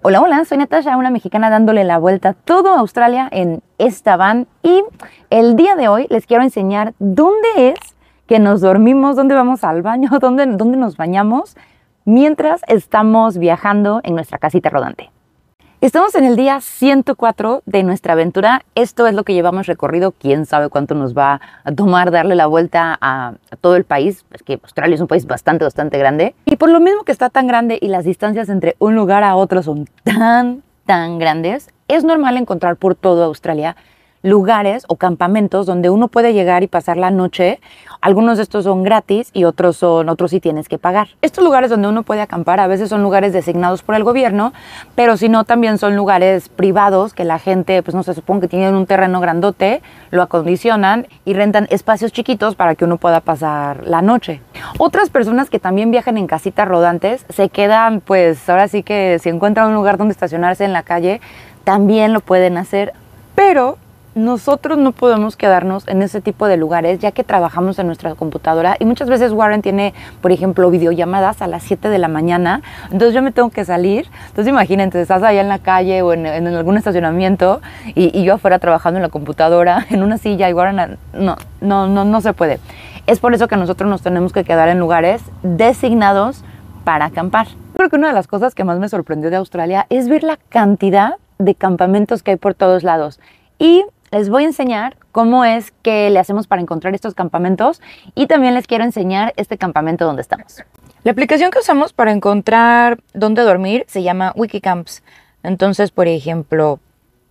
Hola, hola, soy Natasha, una mexicana dándole la vuelta a todo Australia en esta van y el día de hoy les quiero enseñar dónde es que nos dormimos, dónde vamos al baño, dónde, dónde nos bañamos mientras estamos viajando en nuestra casita rodante. Estamos en el día 104 de nuestra aventura. Esto es lo que llevamos recorrido. Quién sabe cuánto nos va a tomar darle la vuelta a, todo el país. Es que Australia es un país bastante, bastante grande. Y por lo mismo que está tan grande y las distancias entre un lugar a otro son tan, tan grandes, es normal encontrar por todo Australia lugares o campamentos donde uno puede llegar y pasar la noche. Algunos de estos son gratis y otros son otros sí tienes que pagar. Estos lugares donde uno puede acampar a veces son lugares designados por el gobierno, pero si no también son lugares privados que la gente, pues no se supone que tienen un terreno grandote, lo acondicionan y rentan espacios chiquitos para que uno pueda pasar la noche. Otras personas que también viajan en casitas rodantes se quedan, pues ahora sí que si encuentran un lugar donde estacionarse en la calle, también lo pueden hacer, pero nosotros no podemos quedarnos en ese tipo de lugares ya que trabajamos en nuestra computadora y muchas veces Warren tiene, por ejemplo, videollamadas a las 7 de la mañana, entonces yo me tengo que salir, entonces imagínense, estás allá en la calle o en, en algún estacionamiento y, y, yo afuera trabajando en la computadora, en una silla y Warren, no, no, no, no se puede. Es por eso que nosotros nos tenemos que quedar en lugares designados para acampar. Creo que una de las cosas que más me sorprendió de Australia es ver la cantidad de campamentos que hay por todos lados. Y les voy a enseñar cómo es que le hacemos para encontrar estos campamentos y también les quiero enseñar este campamento donde estamos. La aplicación que usamos para encontrar dónde dormir se llama Wikicamps. Entonces, por ejemplo,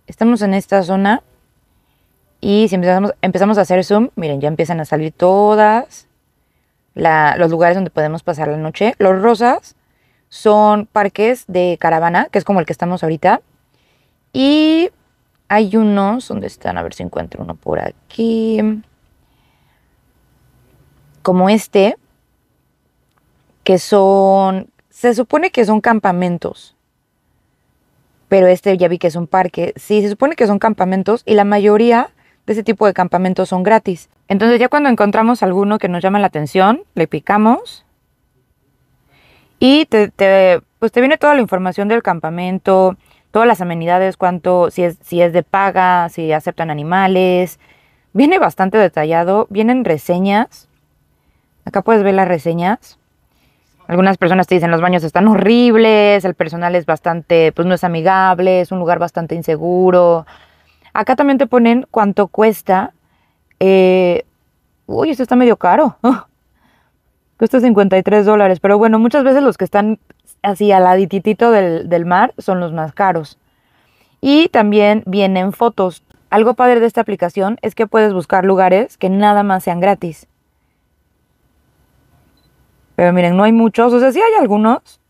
estamos en esta zona y si empezamos, a hacer zoom, miren, ya empiezan a salir todas la, los lugares donde podemos pasar la noche. Los rosas son parques de caravana, que es como el que estamos ahorita. Y hay unos, ¿dónde están? A ver si encuentro uno por aquí. Como este, que son, se supone que son campamentos. Pero este ya vi que es un parque. Sí, se supone que son campamentos y la mayoría de ese tipo de campamentos son gratis. Entonces ya cuando encontramos alguno que nos llama la atención, le picamos y te, pues te viene toda la información del campamento, todas las amenidades, cuánto, si es, si es de paga, si aceptan animales. Viene bastante detallado, vienen reseñas. Acá puedes ver las reseñas. Algunas personas te dicen los baños están horribles, el personal es bastante, pues no es amigable, es un lugar bastante inseguro. Acá también te ponen cuánto cuesta. Eh, uy, esto está medio caro. cuesta 53 dólares, pero bueno, muchas veces los que están así al ladititito del, del mar son los más caros. Y también vienen fotos. Algo padre de esta aplicación es que puedes buscar lugares que nada más sean gratis. Pero miren, no hay muchos, o sea, sí hay algunos.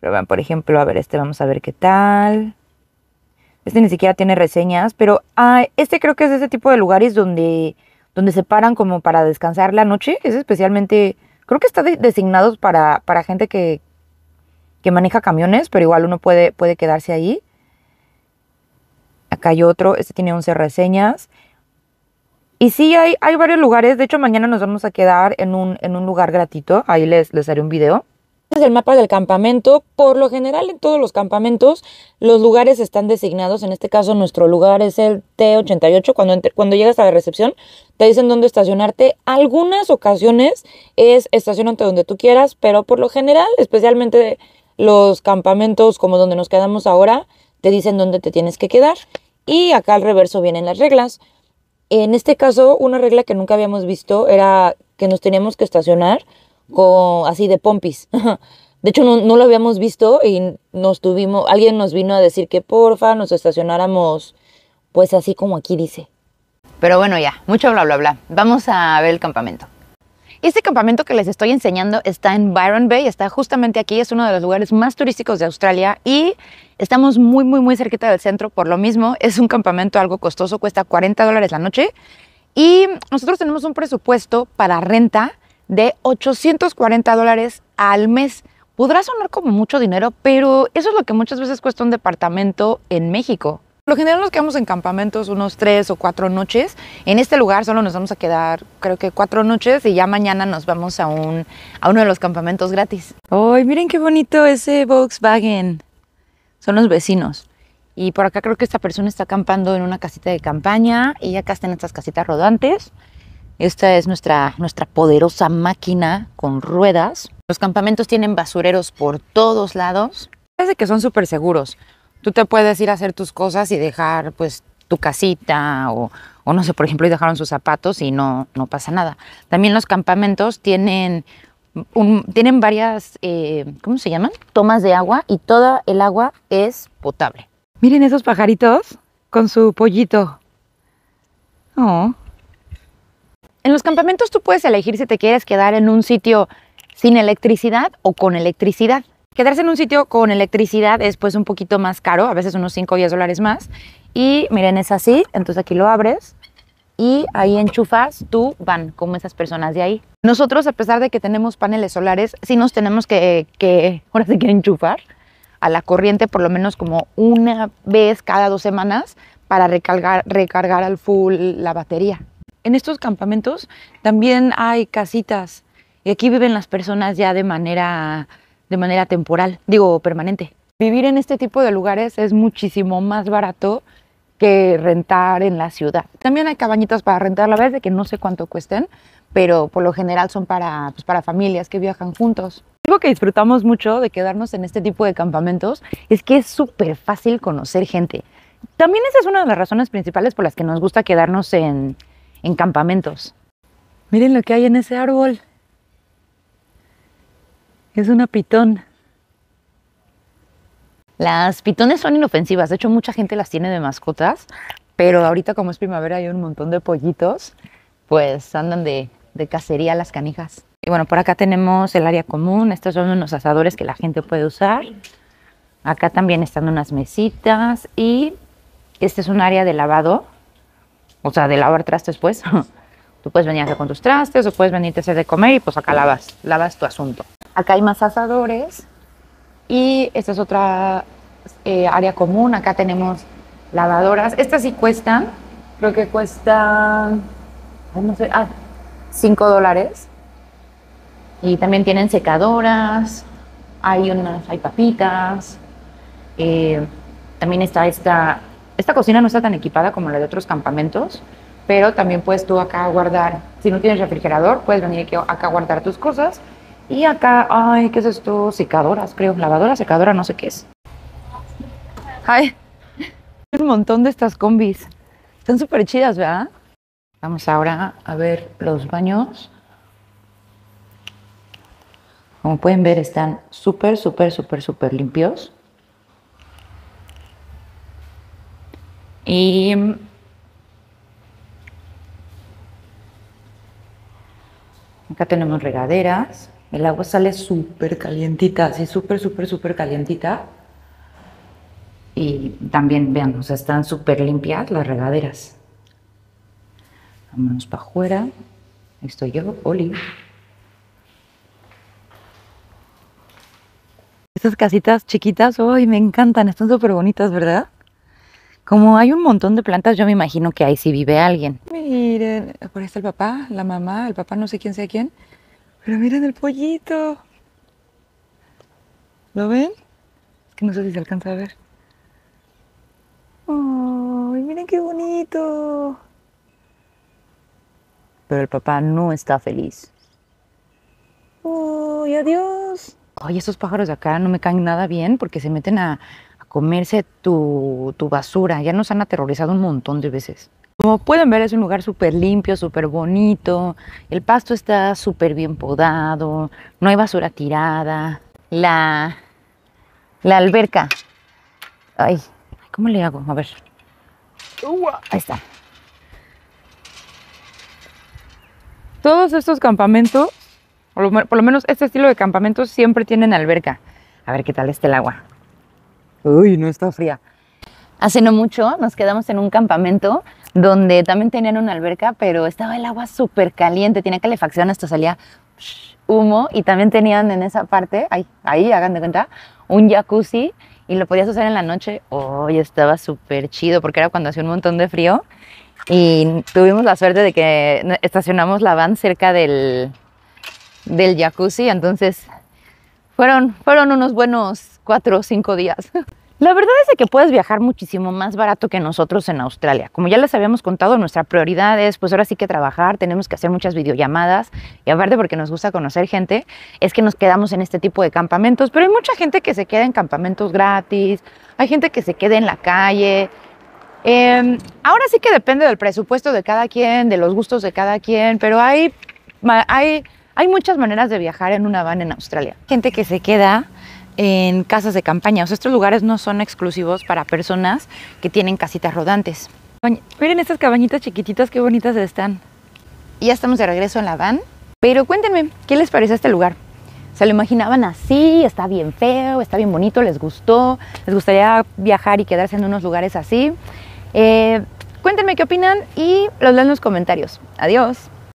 Pero vean, por ejemplo, a ver, este vamos a ver qué tal. Este ni siquiera tiene reseñas, pero ah, este creo que es de ese tipo de lugares donde, donde se paran como para descansar la noche. Es especialmente, creo que está de, designados para, para gente que, que maneja camiones, pero igual uno puede, puede quedarse ahí. Acá hay otro, este tiene 11 reseñas. Y sí, hay, hay varios lugares. De hecho, mañana nos vamos a quedar en un, en un lugar gratito. Ahí les, les haré un video. Este es el mapa del campamento. Por lo general, en todos los campamentos, los lugares están designados. En este caso, nuestro lugar es el T88. Cuando, cuando llegas a la recepción, te dicen dónde estacionarte. Algunas ocasiones es estacionante donde tú quieras, pero por lo general, especialmente los campamentos como donde nos quedamos ahora, te dicen dónde te tienes que quedar. Y acá al reverso vienen las reglas. En este caso, una regla que nunca habíamos visto era que nos teníamos que estacionar con, así de pompis. De hecho, no, lo habíamos visto y nos tuvimos, alguien nos vino a decir que porfa nos estacionáramos pues así como aquí dice. Pero bueno, ya, mucho bla bla bla. Vamos a ver el campamento. Este campamento que les estoy enseñando está en Byron Bay, está justamente aquí, es uno de los lugares más turísticos de Australia y estamos muy, muy, muy cerquita del centro. Por lo mismo, es un campamento algo costoso, cuesta 40 dólares la noche y nosotros tenemos un presupuesto para renta de 840 dólares al mes. Podrá sonar como mucho dinero, pero eso es lo que muchas veces cuesta un departamento en México. Por lo general nos quedamos en campamentos unos tres o cuatro noches. En este lugar solo nos vamos a quedar creo que cuatro noches y ya mañana nos vamos a, un, a uno de los campamentos gratis. ¡Ay, miren qué bonito ese Volkswagen! son los vecinos. Y por acá creo que esta persona está acampando en una casita de campaña y acá están estas casitas rodantes. Esta es nuestra, nuestra poderosa máquina con ruedas. Los campamentos tienen basureros por todos lados. Parece que son súper seguros. Tú te puedes ir a hacer tus cosas y dejar pues tu casita o, o no sé, por ejemplo, y dejaron sus zapatos y no, no pasa nada. También los campamentos tienen, un- tienen varias, eh, ¿cómo se llaman? Tomas de agua y toda el agua es potable. Miren esos pajaritos con su pollito. Oh. En los campamentos tú puedes elegir si te quieres quedar en un sitio sin electricidad o con electricidad. Quedarse en un sitio con electricidad es pues un poquito más caro, a veces unos 5 o 10 dólares más. Y miren, es así, entonces aquí lo abres y ahí enchufas tu van, como esas personas de ahí. Nosotros, a pesar de que tenemos paneles solares, sí nos tenemos que, que ahora sí que enchufar a la corriente por lo menos como una vez cada dos semanas para recargar, recargar al full la batería. En estos campamentos también hay casitas y aquí viven las personas ya de manera, de manera temporal, digo permanente. Vivir en este tipo de lugares es muchísimo más barato que rentar en la ciudad. También hay cabañitas para rentar, la verdad de que no sé cuánto cuesten, pero por lo general son para, pues, para familias que viajan juntos. Algo que disfrutamos mucho de quedarnos en este tipo de campamentos es que es súper fácil conocer gente. También esa es una de las razones principales por las que nos gusta quedarnos en, en campamentos. Miren lo que hay en ese árbol. Es una pitón. Las pitones son inofensivas, de hecho mucha gente las tiene de mascotas, pero ahorita como es primavera hay un montón de pollitos, pues andan de, de cacería las canijas. Y bueno, por acá tenemos el área común, estos son unos asadores que la gente puede usar. Acá también están unas mesitas y este es un área de lavado, o sea, de lavar trastes pues. Tú puedes venir con tus trastes o puedes venirte a hacer de comer y pues acá lavas, lavas tu asunto. Acá hay más asadores y esta es otra eh, área común. Acá tenemos lavadoras. Estas sí cuestan, creo que cuestan, no sé, ah, 5 dólares. Y también tienen secadoras, hay unas, hay papitas. eh, también está esta, esta cocina no está tan equipada como la de otros campamentos, pero también puedes tú acá guardar, si no tienes refrigerador, puedes venir aquí, acá a guardar tus cosas. Y acá, ay, ¿qué es esto? Secadoras, creo. Lavadora, secadora, no sé qué es. Ay, un montón de estas combis. Están súper chidas, ¿verdad? Vamos ahora a ver los baños. Como pueden ver, están súper, súper, súper, súper limpios. Y acá tenemos regaderas. El agua sale súper calientita, así súper, súper, súper calientita. Y también, vean, o sea, están súper limpias las regaderas. Vámonos para afuera. Ahí estoy yo, Oli. Estas casitas chiquitas, hoy me encantan, están súper bonitas, ¿verdad? Como hay un montón de plantas, yo me imagino que ahí sí vive alguien. Miren, por ahí está el papá, la mamá, el papá no sé quién sea quién. Pero miren el pollito. ¿Lo ven? Es que no sé si se alcanza a ver. ¡Ay, miren qué bonito! Pero el papá no está feliz. ¡Ay, adiós! Ay, esos pájaros de acá no me caen nada bien porque se meten a, a comerse tu, tu basura. Ya nos han aterrorizado un montón de veces. Como pueden ver, es un lugar súper limpio, súper bonito. El pasto está súper bien podado. No hay basura tirada. La, la alberca. Ay, ¿cómo le hago? A ver. Ahí está. Todos estos campamentos, por lo, por lo menos este estilo de campamentos, siempre tienen alberca. A ver qué tal está el agua. Uy, no está fría. Hace no mucho nos quedamos en un campamento donde también tenían una alberca, pero estaba el agua súper caliente, tenía calefacción, hasta salía humo y también tenían en esa parte, ahí, ahí hagan de cuenta, un jacuzzi y lo podías usar en la noche. Hoy estaba súper chido porque era cuando hacía un montón de frío y tuvimos la suerte de que estacionamos la van cerca del, del jacuzzi, entonces fueron, fueron unos buenos cuatro o cinco días. La verdad es que puedes viajar muchísimo más barato que nosotros en Australia. Como ya les habíamos contado, nuestra prioridad es pues ahora sí que trabajar, tenemos que hacer muchas videollamadas y aparte porque nos gusta conocer gente, es que nos quedamos en este tipo de campamentos, pero hay mucha gente que se queda en campamentos gratis, hay gente que se queda en la calle. Em, ahora sí que depende del presupuesto de cada quien, de los gustos de cada quien, pero hay, hay, hay muchas maneras de viajar en una van en Australia. Gente que se queda en casas de campaña. O sea, estos lugares no son exclusivos para personas que tienen casitas rodantes. Miren estas cabañitas chiquititas, qué bonitas están. Ya estamos de regreso en la van. Pero cuéntenme, ¿qué les parece este lugar? ¿Se lo imaginaban así? ¿Está bien feo? ¿Está bien bonito? ¿Les gustó? ¿Les gustaría viajar y quedarse en unos lugares así? Eh, cuéntenme qué opinan y los leo en los comentarios. Adiós.